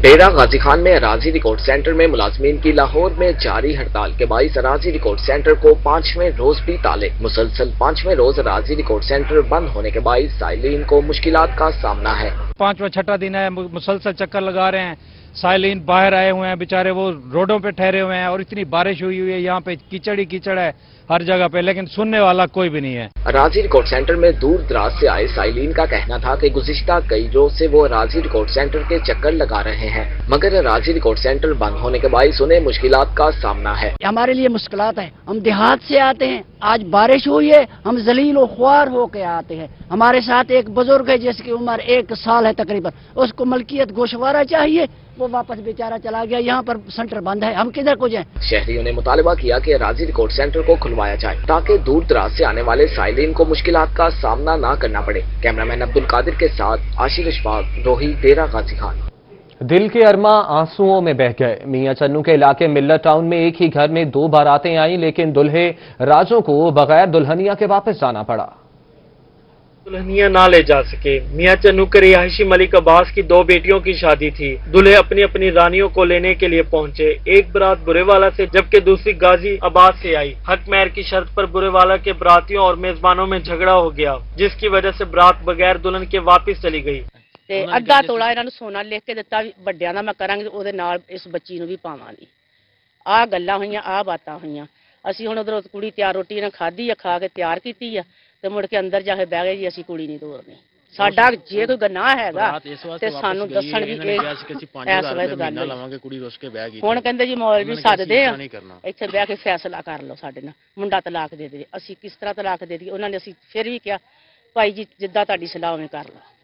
[SPEAKER 11] ڈیرا غازی خان میں اراضی ریکارڈ سینٹر میں ملازمین کی لاہور میں جاری ہڑتال کے باعث اراضی ریکارڈ سینٹر کو پانچویں روز بھی تالے۔ مسلسل پانچویں روز اراضی ریکارڈ سینٹر بند ہونے کے باعث سائلین کو مشکلات کا سامنا ہے۔
[SPEAKER 19] پانچواں چھٹا دن ہے، مسلسل چکر لگا رہے ہیں۔ سائلین باہر آئے ہوئے ہیں بیچارے وہ روڈوں پہ ٹھہرے ہوئے ہیں اور اتنی بارش ہوئی ہوئی ہے یہاں پہ کیچڑ ہی کیچڑ ہے ہر جگہ پہ لیکن سننے والا کوئی بھی نہیں ہے۔
[SPEAKER 11] اراضی ریکارڈ سینٹر میں دور دراز سے آئے سائلین کا کہنا تھا کہ گزشتہ کئی روز سے وہ اراضی ریکارڈ سینٹر کے چکر لگا رہے ہیں مگر اراضی ریکارڈ سینٹر بند ہونے کے باعث انہیں مشکلات کا سامنا ہے۔
[SPEAKER 6] ہمارے لیے مشکلات ہیں۔ ہم دیہات سے آتے ہیں آج بارش ہوئی ہے ہم ذلیل و خوار ہو کے آتے ہیں۔ ہمارے ساتھ ایک بزرگ ہے جس کی عمر ایک سال ہے تقریباً اس کو ملکیت گوشوارہ چاہیے۔ وہ واپس بیچارہ چلا گیا یہاں پر سینٹر بند ہے۔ ہم کدھر کو جائیں؟
[SPEAKER 11] شہریوں نے مطالبہ کیا کہ راضی ریکارڈ سینٹر کو کھلوایا جائے تاکہ دور دراز سے آنے والے سائلین کو مشکلات کا سامنا نہ کرنا پڑے۔ کیمرامین عبدالقادر کے ساتھ عاشر اشفاق روحی دیرہ غازی خان۔
[SPEAKER 1] دل کے ارما آنسوؤں میں بہ گئے۔ میاں چنو کے علاقے ملر ٹاؤن میں ایک ہی گھر میں دو باراتیں آئیں لیکن دلہے راجوں کو بغیر دلہنیا کے واپس جانا پڑا۔
[SPEAKER 20] دلہنیاں نہ لے جا سکے۔ میاں چنو کر رہائشی ملک عباس کی دو بیٹیوں کی شادی تھی۔ دلہے اپنی اپنی رانیوں کو لینے کے لیے پہنچے۔ ایک برات برے والا سے، جبکہ دوسری گازی عباس سے آئی۔ حق مہر کی شرط پر برے والا کے براتیوں اور میزبانوں میں جھگڑا ہو گیا، جس کی وجہ سے برات بغیر دلہن کے واپس چلی گئی۔
[SPEAKER 21] ਤੇ توڑا ਤੋਲਾ ਇਹਨਾਂ ਨੂੰ ਸੋਨਾ ਲਿਖ ਕੇ ਦਿੱਤਾ ਵੀ ਵੱਡਿਆਂ ਦਾ ਮੈਂ ਕਰਾਂਗੀ ਉਹਦੇ ਨਾਲ ਇਸ ਬੱਚੀ ਨੂੰ ਵੀ ਪਾਵਾਂਗੀ ਆਹ ਗੱਲਾਂ ਹੋਈਆਂ ਆਹ ਬਾਤਾਂ ਹੋਈਆਂ ਅਸੀਂ ਹੁਣ ਉਧਰੋਂ ਕੁੜੀ ਤਿਆਰ ਰੋਟੀ ਨਾਲ ਖਾਧੀ کھا کے تیار کی ਤੇ ਮੁੜ ਕੇ ਅੰਦਰ ਜਾ ਕੇ ਬਹਿ ਗਏ ਜੀ ਅਸੀਂ ਕੁੜੀ ਨਹੀਂ ਤੋਰਨੀ। ਸਾਡਾ ਜੇ ਕੋਈ ਗਨਾਹ ਹੈਗਾ
[SPEAKER 22] ਤੇ ਸਾਨੂੰ ਦੱਸਣ ਵੀ ਇਹ ਇਸ ਵੇਲੇ ਤਾਂ ਗੱਲ ਲਾਵਾਂਗੇ ਕੁੜੀ ਰੁੱਸ ਕੇ ਬਹਿ ਗਈ। ਹੁਣ
[SPEAKER 21] ਕਹਿੰਦੇ ਜੀ ਮੌਲਵੀ ਸੱਦਦੇ ਆ। ਇੱਥੇ ਬਹਿ ਕੇ ਫੈਸਲਾ ਕਰ ਲਓ ਸਾਡੇ ਨਾਲ। ਮੁੰਡਾ ਤਲਾਕ ਦੇ ਦੇ। ਅਸੀਂ ਕਿਸ ਤਰ੍ਹਾਂ ਤਲਾਕ ਦੇ ਦਈਏ? ਉਹਨਾਂ ਨੇ ਅਸੀਂ ਫਿਰ ਵੀ ਕਿਹਾ ਭਾਈ ਜੀ ਜਿੱਦਾਂ ਤੁਹਾਡੀ ਸਲਾਹ ਉਵੇਂ ਕਰ ਲਓ।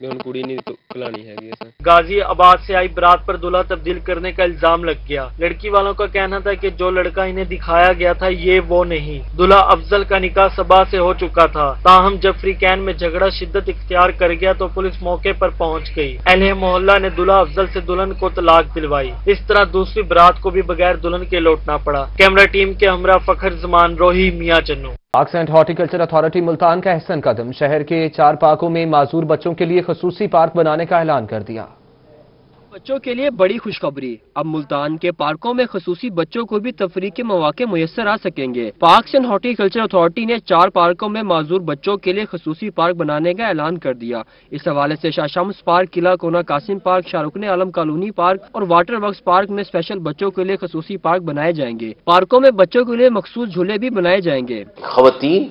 [SPEAKER 23] ہوں کڑی نہیں ہے
[SPEAKER 20] غازی آباد سے آئی برات پر دلہا تبدیل کرنے کا الزام لگ گیا۔ لڑکی والوں کا کہنا تھا کہ جو لڑکا انہیں دکھایا گیا تھا، یہ وہ نہیں۔ دلہا افضل کا نکاح سبا سے ہو چکا تھا۔ تاہم، جب فری کین میں جھگڑا شدت اختیار کر گیا تو پولیس موقع پر پہنچ گئی۔ اہل محلہ نے دلہا افضل سے دلہن کو طلاق دلوائی۔ اس طرح دوسری برات کو بھی بغیر دلہن کے لوٹنا پڑا۔ کیمرہ ٹیم کے ہمراہ فخر Zaman Rohi Mian Channu.
[SPEAKER 1] Parks and horticulture authority Multan کا احسن قدم، شہر کے چار پارکوں میں معذور بچوں کے لیے خصوصی پارک بنانے کا اعلان کر دیا۔
[SPEAKER 24] بچوں کے لیے بڑی خوشخبری۔ اب ملتان کے پارکوں میں خصوصی بچوں کو بھی تفریح کے مواقع میسر آ سکیں گے۔ Parks and horticulture authority نے چار پارکوں میں معذور بچوں کے لیے خصوصی پارک بنانے کا اعلان کر دیا۔ اس حوالے سے شاہ شمس پارک، قلعہ کونا Qasim park, Shah Rukn Alam colony park اور واٹر ورکس پارک میں اسپیشل بچوں کے لیے خصوصی پارک بنائے جائیں گے۔ پارکوں میں بچوں کے لیے مخصوص جھولے بھی بنائے جائیں گے۔
[SPEAKER 25] خواتین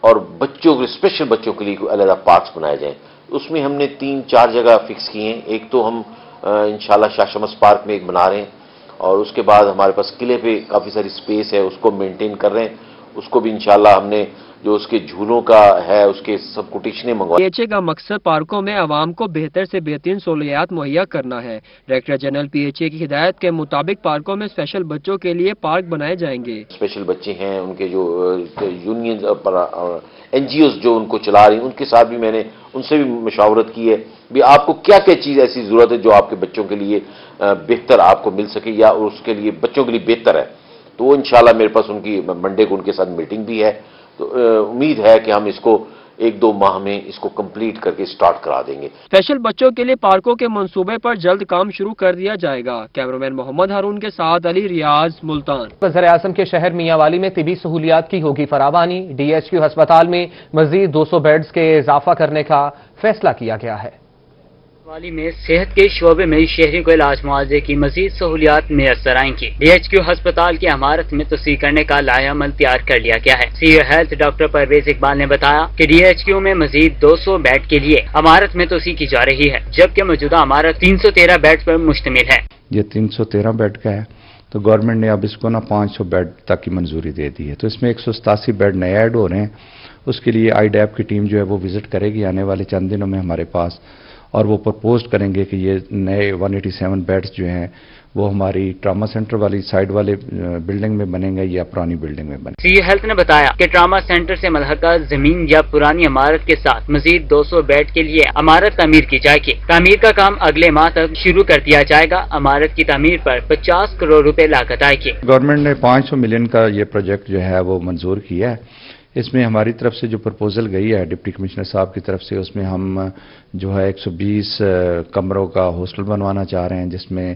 [SPEAKER 25] اور بچوں کے اسپیشل بچوں کے لیے علیحدہ پارکس بنائے جائیں۔ اس میں ہم نے تین، چار جگہ فکس کی ہیں۔ ایک تو ہم انشاءاللہ شاہ شمس پارک میں ایک بنا رہے ہیں۔ اور اس کے بعد ہمارے پاس قلعے پہ کافی ساری سپیس ہے، اس کو مینٹین کر رہے ہیں۔ اس کو بھی انشاءاللہ ہم نے جو اس کے جھولوں کا ہے اس کے سب کوٹیشنیں منگوا
[SPEAKER 24] ایچے کا مقصد پارکوں میں عوام کو بہتر سے بہترین سہولیات مہیا کرنا ہے۔ Director general P H A کی ہدایت کے مطابق پارکوں میں اسپیشل بچوں کے لیے پارک بنائے جائیں گے۔
[SPEAKER 25] اسپیشل بچے ہیں ان کے جو یونین این جی اوز جو ان کو چلا رہی ہیں ان کے ساتھ بھی میں نے ان سے بھی مشاورت کی ہے بھی آپ کو کیا کیا چیز ایسی ضرورت ہے جو آپ کے بچوں کے لیے بہتر آپ کو مل سکے یا اس کے لیے بچوں کے لیے بہتر ہے۔ تو وہ انشاءاللہ میرے پاس ان کی منڈے کو ان کے ساتھ میٹنگ بھی ہے۔ تو امید ہے کہ ہم اس کو ایک دو ماہ میں اس کو کمپلیٹ کر کے سٹارٹ کرا دیں گے۔
[SPEAKER 24] اسپیشل بچوں کے لیے پارکوں کے منصوبے پر جلد کام شروع کر دیا جائے گا۔ کیمرامین محمد ہارون کے ساتھ علی ریاض ملتان۔
[SPEAKER 1] وزیر اعظم کے شہر میاں والی میں طبی سہولیات کی ہوگی فراوانی۔ ڈی ایچ کیو ہسپتال میں مزید دو سو بیڈز کے اضافہ کرنے کا فیصلہ کیا گیا ہے۔
[SPEAKER 10] والی میں صحت کے شعبے میں شہری کو علاج معاوضے کی مزید سہولیات میسر آئیں گی۔ ڈی ایچ کیو ہسپتال کی عمارت میں توسیع کرنے کا لائحہ عمل تیار کر لیا گیا ہے۔ C O health doctor Parvez Iqbal نے بتایا کہ ڈی ایچ کیو میں مزید دو سو بیڈ کے لیے عمارت میں توسیع کی جا رہی ہے، جبکہ موجودہ عمارت تین سو تیرہ بیڈ پر مشتمل ہے۔
[SPEAKER 26] یہ تین سو تیرہ بیڈ کا ہے، تو گورنمنٹ نے اب اس کو نا پانچ سو بیڈ تک کی منظوری دے دی ہے۔ تو اس میں ایک سو ستاسی بیڈ نئے ایڈ ہو رہے ہیں۔ اس کے لیے آئی ڈیپ کی ٹیم جو ہے وہ وزٹ کرے گی آنے والے چند دنوں میں ہمارے پاس۔ اور وہ پرپوزڈ کریں گے کہ یہ نئے ون ایٹی سیون بیڈز جو ہیں وہ ہماری ٹراما سینٹر والی سائیڈ والے بلڈنگ میں بنیں گے یا پرانی بلڈنگ میں بنیں گے؟
[SPEAKER 10] سی ہیلتھ نے بتایا کہ ٹراما سینٹر سے ملحقہ زمین یا پرانی عمارت کے ساتھ مزید دو سو بیڈ کے لیے عمارت تعمیر کی جائے گی۔ تعمیر کا کام اگلے ماہ تک شروع کر دیا جائے گا۔ عمارت کی تعمیر پر پچاس کروڑ روپے لاگت آئے گی۔
[SPEAKER 26] گورنمنٹ نے پانچ سو ملین کا یہ پروجیکٹ جو ہے وہ منظور کیا ہے۔ اس میں ہماری طرف سے جو پرپوزل گئی ہے ڈپٹی کمشنر صاحب کی طرف سے، اس میں ہم جو ہے ایک سو بیس کمروں کا ہاسٹل بنوانا چاہ رہے ہیں، جس میں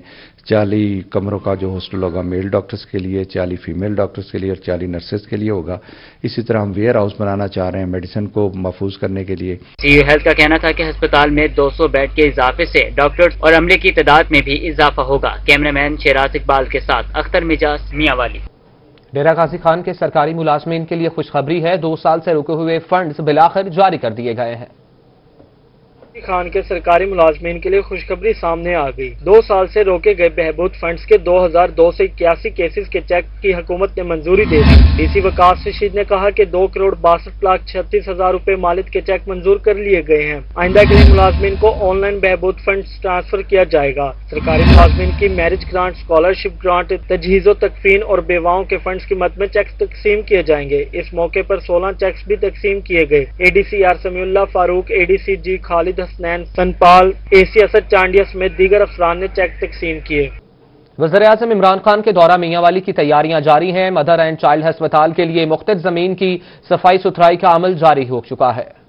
[SPEAKER 26] چالی کمروں کا جو ہاسٹل ہوگا میل ڈاکٹرز کے لیے چالی فیمیل ڈاکٹرز کے لیے اور چالی نرسز کے لیے ہوگا۔ اسی طرح ہم ویئر ہاؤس بنانا چاہ رہے ہیں میڈیسن کو محفوظ کرنے کے لیے۔
[SPEAKER 10] جی، سی ہیلتھ کا کہنا تھا کہ ہسپتال میں دو سو بیڈ کے اضافے سے ڈاکٹرز اور عملے کی تعداد میں بھی اضافہ ہوگا۔ کیمرہ مین شیراز اقبال کے ساتھ اختر مجاز میاں والی۔
[SPEAKER 1] ڈیرہ غازی خان کے سرکاری ملازمین کے لیے خوشخبری ہے۔ دو سال سے رکے ہوئے فنڈز بلاخر جاری کر دیے گئے ہیں۔
[SPEAKER 20] خان کے سرکاری ملازمین کے لیے خوشخبری سامنے آ گئی۔ دو سال سے روکے گئے بہبود فنڈز کے دو ہزار دو سو اکیاسی کیسز کے چیک کی حکومت نے منظوری دے دی۔ ڈی سی وقاف رشید نے کہا کہ دو کروڑ باسٹھ لاکھ چھتیس ہزار روپے مالد کے چیک منظور کر لیے گئے ہیں۔ آئندہ کے لیے ملازمین کو آن لائن بہبود فنڈز ٹرانسفر کیا جائے گا۔ سرکاری ملازمین کی میرج گرانٹ اسکالرشپ گرانٹ، تجہیز و تکفین اور بیواؤں کے فنڈز کی مد میں چیکس تقسیم کیے جائیں گے۔ اس موقع پر سولہ چیکس بھی تقسیم کیے گئے۔ A D C R Samiullah Farooq A D C G Khalid Hasnain سنپال A C Asad Chandia سمیت دیگر افسران نے چیک تقسیم کیے۔
[SPEAKER 1] وزیر اعظم عمران خان کے دورہ میاں والی کی تیاریاں جاری ہیں۔ مدر اینڈ چائلڈ ہسپتال کے لیے مختلف زمین کی صفائی ستھرائی کا عمل جاری ہو چکا ہے۔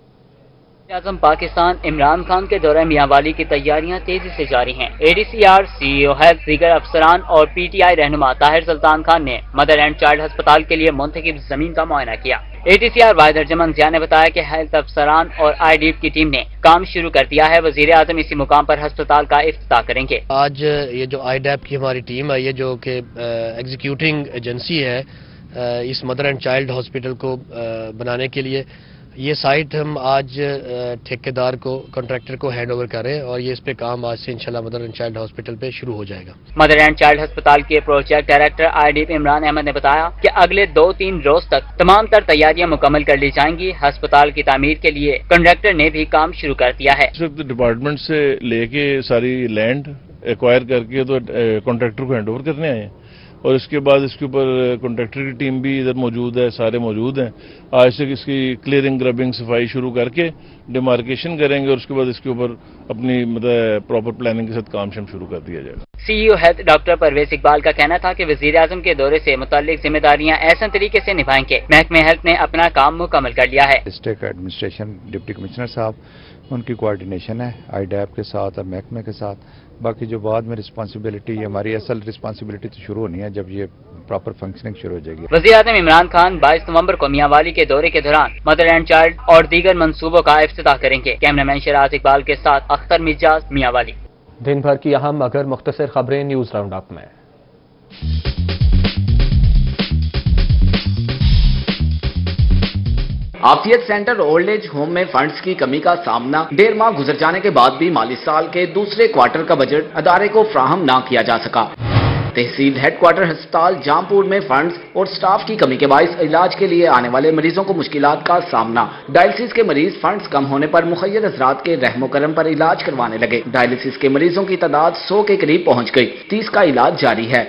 [SPEAKER 10] اعظم پاکستان عمران خان کے دورہ میاں والی کی تیاریاں تیزی سے جاری ہیں۔ A D C R C O health دیگر افسران اور پی ٹی آئی رہنما طاہر سلطان خان نے مدر اینڈ چائلڈ ہسپتال کے لیے منتخب زمین کا معائنہ کیا۔ اے ٹی سی آر واحد ارجمن ضیاء نے بتایا کہ ہیلتھ افسران اور آئی ڈی کی ٹیم نے کام شروع کر دیا ہے۔ وزیر اعظم اسی مقام پر ہسپتال کا افتتاح کریں گے۔
[SPEAKER 27] آج یہ جو آئی ڈیپ کی ہماری ٹیم ہے، یہ جو کہ ایگزیکیوٹنگ ایجنسی ہے اس مدر اینڈ چائلڈ ہاسپٹل کو بنانے کے لیے سائٹ ہم آج ٹھیکیدار کو کانٹریکٹر کو ہینڈ اوور کر رہے ہیں اور یہ اس پہ کام آج سے انشاءاللہ مدر اینڈ چائلڈ ہاسپٹل پہ شروع ہو جائے گا۔
[SPEAKER 10] مدر اینڈ چائلڈ ہسپتال کے project director I D Imran Ahmad نے بتایا کہ اگلے دو تین روز تک تمام تر تیاریاں مکمل کر لی جائیں گی۔ ہسپتال کی تعمیر کے لیے کنڈکٹر نے بھی کام شروع کر دیا ہے۔
[SPEAKER 28] ڈپارٹمنٹ سے لے کے ساری لینڈ ایکوائر کر کے تو کانٹریکٹر کو ہینڈ اوور کرنے آئے ہیں؟ اور اس کے بعد اس کے اوپر کانٹریکٹر کی ٹیم بھی ادھر موجود ہے، سارے موجود ہیں۔ آج تک اس کی کلیئرنگ گربنگ صفائی شروع کر کے ڈیمارکیشن کریں گے اور اس کے بعد اس کے اوپر اپنی مطلب پراپر پلاننگ کے ساتھ کام شم شروع کر دیا جائے گا۔
[SPEAKER 10] C O health doctor Parvez Iqbal کا کہنا تھا کہ وزیر اعظم کے دورے سے متعلق ذمہ داریاں ایسے طریقے سے نبھائیں گے۔ محکمہ ہیلتھ نے اپنا کام مکمل کر لیا ہے۔
[SPEAKER 26] اسٹیٹ ایڈمنسٹریشن ڈپٹی کمشنر صاحب ان کی کوارڈینیشن ہے آئی ڈیپ کے ساتھ اور محکمے کے ساتھ۔ باقی جو بعد میں رسپانسبلٹی ہماری اصل رسپانسبلٹی تو شروع ہونی ہے جب یہ پراپر فنکشننگ شروع ہو جائے گی۔
[SPEAKER 10] وزیر اعظم عمران خان بائیس نومبر کو میاں والی کے دورے کے دوران مدر اینڈ چائلڈ اور دیگر منصوبوں کا افتتاح کریں گے۔ کیمرہ مین شراز اقبال کے ساتھ اختر مجاز میاں والی۔
[SPEAKER 1] دن بھر کی اہم مگر مختصر خبریں نیوز راؤنڈ اپ میں۔
[SPEAKER 11] آفیت سینٹر اولڈ ایج ہوم میں فنڈز کی کمی کا سامنا۔ ڈیڑھ ماہ گزر جانے کے بعد بھی مالی سال کے دوسرے کوارٹر کا بجٹ ادارے کو فراہم نہ کیا جا سکا۔ تحصیل ہیڈ کوارٹر ہسپتال جامپور میں فنڈز اور سٹاف کی کمی کے باعث علاج کے لیے آنے والے مریضوں کو مشکلات کا سامنا۔ ڈائلسس کے مریض فنڈز کم ہونے پر مخیر حضرات کے رحم و کرم پر علاج کروانے لگے۔ ڈائلسس کے مریضوں کی تعداد سو کے قریب پہنچ گئی۔ تیس کا علاج جاری ہے۔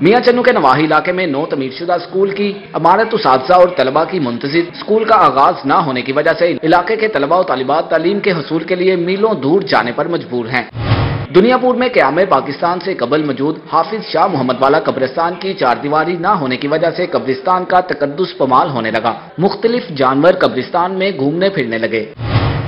[SPEAKER 11] میاں چنو کے نواحی علاقے میں نو تعمیر شدہ اسکول کی عمارت اساتذہ اور طلبہ کی منتظر۔ اسکول کا آغاز نہ ہونے کی وجہ سے علاقے کے طلبہ و طالبات تعلیم کے حصول کے لیے میلوں دور جانے پر مجبور ہیں۔ دنیا پور میں قیام پاکستان سے قبل موجود حافظ شاہ محمد والا قبرستان کی چار دیواری نہ ہونے کی وجہ سے قبرستان کا تقدس پمال ہونے لگا۔ مختلف جانور قبرستان میں گھومنے پھرنے لگے۔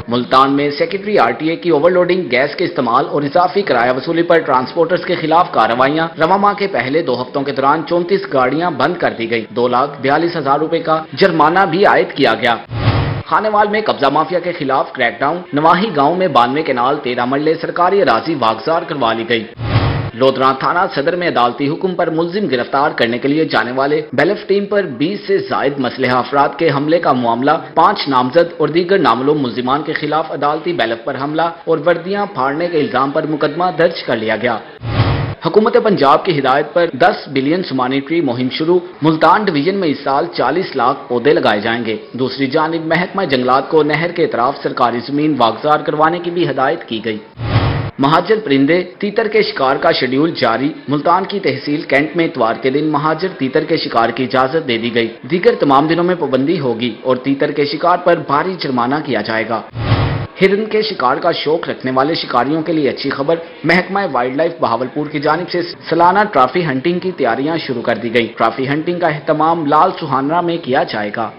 [SPEAKER 11] ملتان میں سیکرٹری آر ٹی اے کی اوور لوڈنگ گیس کے استعمال اور اضافی کرایہ وصولی پر ٹرانسپورٹرز کے خلاف کارروائیاں رواں ماہ کے پہلے دو ہفتوں کے دوران چونتیس گاڑیاں بند کر دی گئی دو لاکھ بیالیس ہزار روپے کا جرمانہ بھی عائد کیا گیا۔ خانے وال میں قبضہ مافیا کے خلاف کریک ڈاؤن نواہی گاؤں میں بانوے کنال تیرہ مرلے سرکاری اراضی واگزار کروا لی گئی۔ لودران تھانہ صدر میں عدالتی حکم پر ملزم گرفتار کرنے کے لیے جانے والے بیلف ٹیم پر بیس سے زائد مسلح افراد کے حملے کا معاملہ، پانچ نامزد اور دیگر ناملوم ملزمان کے خلاف عدالتی بیلف پر حملہ اور وردیاں پھاڑنے کے الزام پر مقدمہ درج کر لیا گیا۔ حکومت پنجاب کی ہدایت پر دس بلین سمانی ٹری مہم شروع، ملتان ڈویژن میں اس سال چالیس لاکھ پودے لگائے جائیں گے۔ دوسری جانب، محکمہ جنگلات کو نہر کے اطراف سرکاری زمین واگزار کروانے کی بھی ہدایت کی گئی۔ مہاجر پرندے، تیتر کے شکار کا شیڈیول جاری، ملتان کی تحصیل کینٹ میں اتوار کے دن مہاجر تیتر کے شکار کی اجازت دے دی گئی۔ دیگر تمام دنوں میں پابندی ہوگی اور تیتر کے شکار پر بھاری جرمانہ کیا جائے گا۔ ہرن کے شکار کا شوق رکھنے والے شکاریوں کے لیے اچھی خبر، محکمہ وائلڈ لائف بہاولپور کی جانب سے سالانہ ٹرافی ہنٹنگ کی تیاریاں شروع کر دی گئی ٹرافی ہنٹنگ کا اہتمام لال سہانرا میں کیا جائے گا؟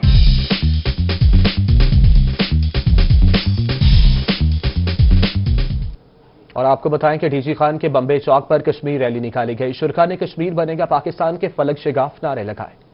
[SPEAKER 1] اور آپ کو بتائیں کہ ڈی جی خان کے بمبے چوک پر کشمیر ریلی نکالی گئی۔ شرکا نے کشمیر بنے گا، پاکستان کے فلک شگاف نعرے لگائے۔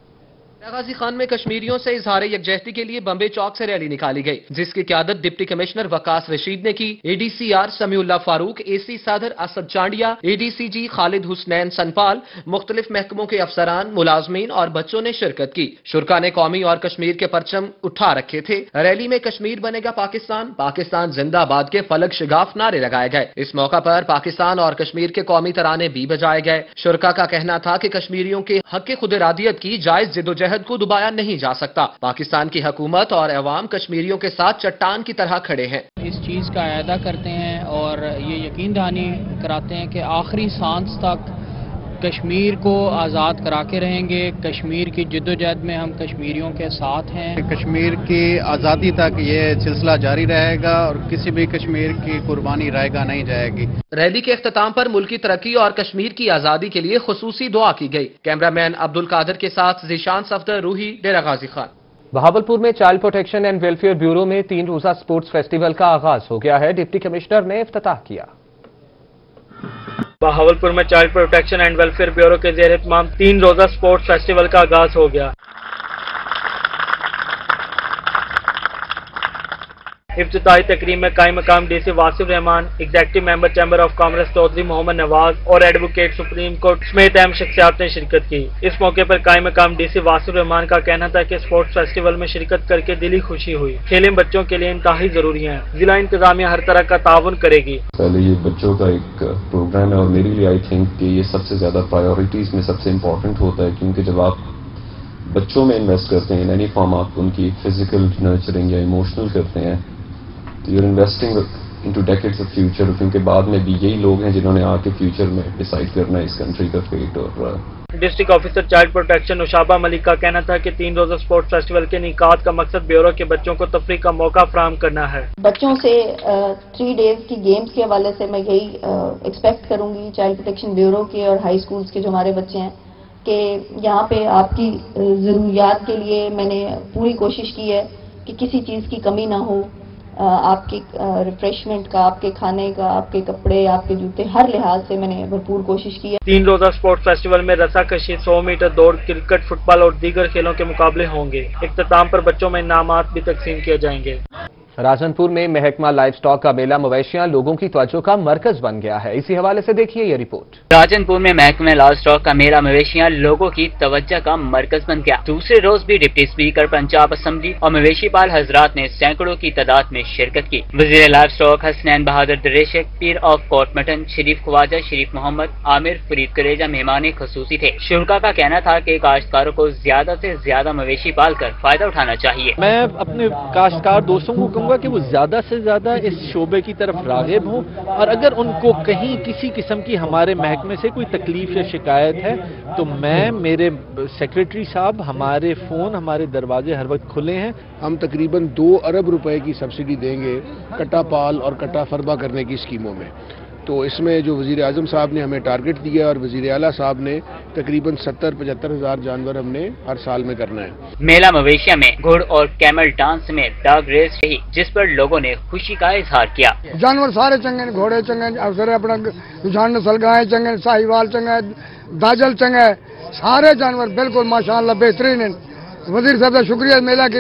[SPEAKER 29] غازی خان میں کشمیریوں سے اظہار یکجہتی کے لیے بمبے چوک سے ریلی نکالی گئی، جس کی قیادت ڈپٹی کمشنر وکاس رشید نے کی۔ A D C are Sami Allah Farooq, A C Saddar Asad Chandia, A D C G Khalid Hasnain Sanpal, مختلف محکموں کے افسران، ملازمین اور بچوں نے شرکت کی۔ شرکا نے قومی اور کشمیر کے پرچم اٹھا رکھے تھے۔ ریلی میں کشمیر بنے گا پاکستان۔ پاکستان زندہ آباد کے فلک شگاف نعرے لگائے گئے۔ اس موقع پر پاکستان اور کشمیر کے قومی ترانے بھی بجائے گئے۔ شرکا کا کہنا تھا کہ کشمیریوں کے حق خود ارادیت کی جائز جدوجہد کو دبایا نہیں جا سکتا۔ پاکستان کی حکومت اور عوام کشمیریوں کے ساتھ چٹان کی طرح کھڑے ہیں۔
[SPEAKER 30] اس چیز کا عہدہ کرتے ہیں اور یہ یقین دہانی کراتے ہیں کہ آخری سانس تک کشمیر کو آزاد کرا کے رہیں گے۔ کشمیر کی جد و جہد میں ہم کشمیریوں کے ساتھ ہیں۔
[SPEAKER 7] کشمیر کی آزادی تک یہ سلسلہ جاری رہے گا اور کسی بھی کشمیر کی قربانی رائے گا نہیں جائے گی۔
[SPEAKER 29] ریلی کے اختتام پر ملکی ترقی اور کشمیر کی آزادی کے لیے خصوصی دعا کی گئی۔ کیمرہ مین عبد القادر کے ساتھ ذیشان صفدر روحی ڈیرہ غازی خان۔
[SPEAKER 1] بہاولپور میں child protection and welfare bureau میں تین روزہ سپورٹس فیسٹیول کا آغاز ہو گیا ہے۔ ڈپٹی کمشنر نے افتتاح کیا۔
[SPEAKER 20] بہاولپور میں child protection and welfare bureau کے زیر اہتمام تین روزہ سپورٹس فیسٹیول کا آغاز ہو گیا۔ ابتدائی تقریب میں قائم مقام D C Wasif Rehman executive member chamber of commerce Chaudhry Muhammad Nawaz اور ایڈوکیٹ سپریم کورٹ سمیت اہم شخصیات نے شرکت کی۔ اس موقع پر قائم مقام ڈی سی واسف رحمان کا کہنا تھا کہ اسپورٹس فیسٹیول میں شرکت کر کے دلی خوشی ہوئی۔ کھیلیں بچوں کے لیے انتہائی ضروری ہیں۔ ضلع انتظامیہ ہر طرح کا تعاون کرے گی۔
[SPEAKER 31] پہلے یہ بچوں کا ایک پروگرام ہے اور میرے لیے آئی تھنک کہ یہ سب سے زیادہ پرائیورٹیز میں سب سے امپورٹنٹ ہوتا ہے کیونکہ جب آپ بچوں میں انویسٹ کرتے ہیں یعنی فارم آپ ان کی فزیکل نرچرنگ یا ایموشنل کرتے ہیں تو you investing in to decades of future کیونکہ بعد میں بھی یہی لوگ ہیں جنہوں نے آ کے فیوچر میں ڈیسائیڈ کرنا ہے اس کنٹری کا فیٹ اور
[SPEAKER 20] district officer child protection نشابہ Malik کا کہنا تھا کہ تین روزہ اسپورٹس فیسٹیول کے نکات کا مقصد بیورو کے بچوں کو تفریح کا موقع فراہم کرنا ہے
[SPEAKER 32] بچوں سے تھری ڈیز کی گیمز کے حوالے سے میں یہی ایکسپیکٹ کروں گی چائلڈ پروٹیکشن بیورو کے اور ہائی اسکولس کے جو ہمارے بچے ہیں کہ یہاں پہ آپ کی ضروریات کے لیے میں نے پوری کوشش کی ہے کہ کسی چیز کی کمی نہ ہو آپ کی ریفریشمنٹ کا، آپ کے کھانے کا، آپ کے کپڑے، آپ کے جوتے، ہر لحاظ سے میں نے بھرپور کوشش کی ہے۔
[SPEAKER 20] تین روزہ سپورٹ فیسٹیول میں رسا کشی سو میٹر دوڑ، کرکٹ، فٹ بال اور دیگر کھیلوں کے مقابلے ہوں گے۔ اختتام پر بچوں میں انعامات بھی تقسیم کیے جائیں گے۔
[SPEAKER 1] رازن پور میں محکمہ لائف سٹاک کا میلہ مویشیاں لوگوں کی توجہ کا مرکز بن گیا ہے۔ اسی حوالے سے دیکھیے یہ رپورٹ۔
[SPEAKER 10] راجنپور میں محکمہ لائف سٹاک کا میلہ مویشیاں لوگوں کی توجہ کا مرکز بن گیا۔ دوسرے روز بھی ڈپٹی سپیکر پنجاب اسمبلی اور مویشی پال حضرات نے سینکڑوں کی تعداد میں شرکت کی۔ وزیر livestock Hasnain Bahadur Dreshak Pir of Kot Mithan Sharif خواجہ شریف محمد عامر فرید کریجا مہمانے خصوصی تھے۔ شرکا کا کہنا تھا کہ کاشتکاروں کو زیادہ سے زیادہ مویشی پال کر فائدہ اٹھانا چاہیے۔
[SPEAKER 33] میں اپنے کاشتکار دوستوں کو چاہوں گا کہ وہ زیادہ سے زیادہ اس شعبے کی طرف راغب ہوں اور اگر ان کو کہیں کسی قسم کی ہمارے محکمے سے کوئی تکلیف یا شکایت ہے، تو میں، میرے سیکرٹری صاحب، ہمارے فون، ہمارے دروازے ہر وقت کھلے ہیں۔
[SPEAKER 7] ہم تقریباً دو ارب روپے کی سبسڈی دیں گے کٹا پال اور کٹا فربا کرنے کی اسکیموں میں۔ تو اس میں جو وزیر اعظم صاحب نے ہمیں ٹارگٹ دیا اور وزیر اعلیٰ صاحب نے تقریباً ستر پچہتر ہزار جانور ہم نے ہر سال میں کرنا ہے۔
[SPEAKER 10] میلہ مویشیا میں گھوڑ اور کیمل ڈانس میں ڈاگ ریس رہی جس پر لوگوں نے خوشی کا اظہار کیا۔
[SPEAKER 33] جانور سارے چنگے ہیں گھوڑے چنگے ہیں افسر اپنا جان نسل گائے چنگے ساہی وال چنگے ہیں داجل چنگے ہیں۔ سارے جانور بالکل ماشاءاللہ بہترین ہیں۔ وزیر صاحب کا شکریہ میلہ کی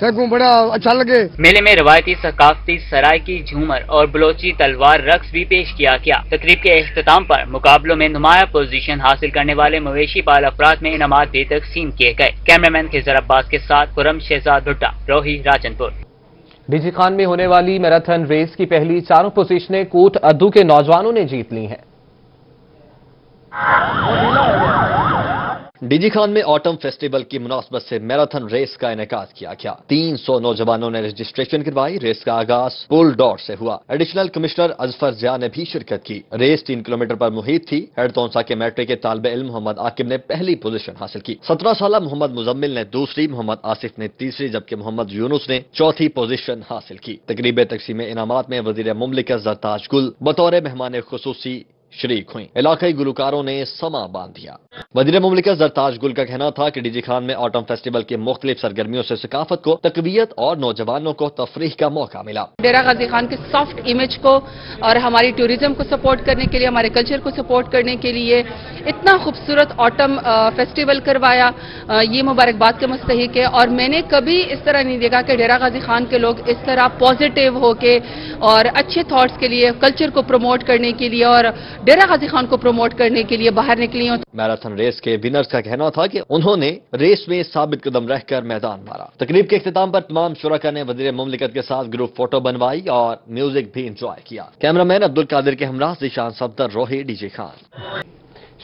[SPEAKER 33] سیکوں بڑا اچھا لگے۔
[SPEAKER 10] میلے میں روایتی ثقافتی سرائے کی جھومر اور بلوچی تلوار رقص بھی پیش کیا گیا۔ تقریب کے اختتام پر مقابلوں میں نمایاں پوزیشن حاصل کرنے والے مویشی پال افراد میں انعامات بھی تقسیم کیے گئے۔ کیمرامین خیزر عباس کے ساتھ خرم شہزاد بھٹا روہی راجنپور۔ پور
[SPEAKER 1] جی خان میں ہونے والی میراتھن ریس کی پہلی چاروں پوزیشنیں کوٹ ادو کے نوجوانوں نے جیت لی ہیں۔
[SPEAKER 15] ڈی جی خان میں آٹم فیسٹیول کی مناسبت سے میراتھن ریس کا انعقاد کیا گیا۔ تین سو نوجوانوں نے رجسٹریشن کروائی، ریس کا آغاز پول ڈور سے ہوا۔ ایڈیشنل کمشنر ازفر زیا نے بھی شرکت کی۔ ریس تین کلومیٹر پر محیط تھی۔ ہیڈ تونسا کے میٹرک کے طالب علم محمد عاقب نے پہلی پوزیشن حاصل کی۔ سترہ سالہ محمد مزمل نے دوسری، محمد آصف نے تیسری، جبکہ محمد یونس نے چوتھی پوزیشن حاصل کی۔ تقریب تقسیم انعامات میں وزیر مملکت زرتاج گل، بطور مہمان خصوصی شریک ہوئیں۔ علاقائی گلوکاروں نے سما باندھ دیا۔ وزیر مملکہ زرتاج گل کا کہنا تھا کہ ڈی جی خان میں آٹم فیسٹیول کے مختلف سرگرمیوں سے ثقافت کو، تقویت اور نوجوانوں کو تفریح کا موقع ملا۔
[SPEAKER 30] ڈیرا غازی خان کے سافٹ امیج کو اور ہماری ٹوریزم کو سپورٹ کرنے کے لیے، ہمارے کلچر کو سپورٹ کرنے کے لیے اتنا خوبصورت آٹم فیسٹیول کروایا۔ یہ مبارکباد کے مستحق ہے۔ اور میں نے کبھی اس طرح نہیں دیکھا کہ ڈیرا غازی خان کے لوگ اس طرح پازیٹیو ہو کے اور اچھے تھاٹس کے لیے کلچر کو پروموٹ کرنے کے لیے اور ڈیرا غازی خان کو پروموٹ کرنے کے لیے باہر نکلی ہوں
[SPEAKER 15] میراتھن ریس کے وینرز کا کہنا تھا کہ انہوں نے ریس میں ثابت قدم رہ کر میدان مارا۔ تقریب کے اختتام پر تمام شرکا نے وزیر مملکت کے ساتھ گروپ فوٹو بنوائی اور میوزک بھی انجوائے کیا۔ کیمرمین عبدالقادر عبد القادر کے ہمراہ زیشان صفدر روحی ڈی جے خان۔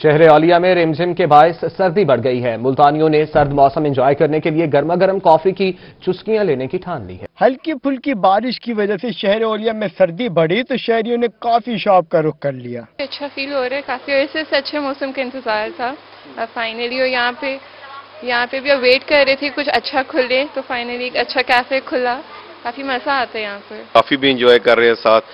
[SPEAKER 1] شہر اولیاء میں ریمزم کے باعث سردی بڑھ گئی ہے۔ ملتانیوں نے سرد موسم انجوائے کرنے کے لیے گرما گرم کافی کی چسکیاں لینے کی ٹھان لی ہے۔
[SPEAKER 34] ہلکی پھلکی بارش کی وجہ سے شہر اولیاء میں سردی بڑھی تو شہریوں نے کافی شاپ کا رخ کر لیا۔
[SPEAKER 23] اچھا فیل ہو رہا ہے کافی عرصے سے اچھے موسم کا انتظار تھا۔ فائنلی ہو یہاں پہ یہاں پہ بھی ویٹ کر رہے تھے کچھ اچھا کھلے تو فائنلی اچھا کیفے کھلا۔ کافی مزہ آتا ہے یہاں پہ کافی بھی انجوائے کر رہے ہیں ساتھ۔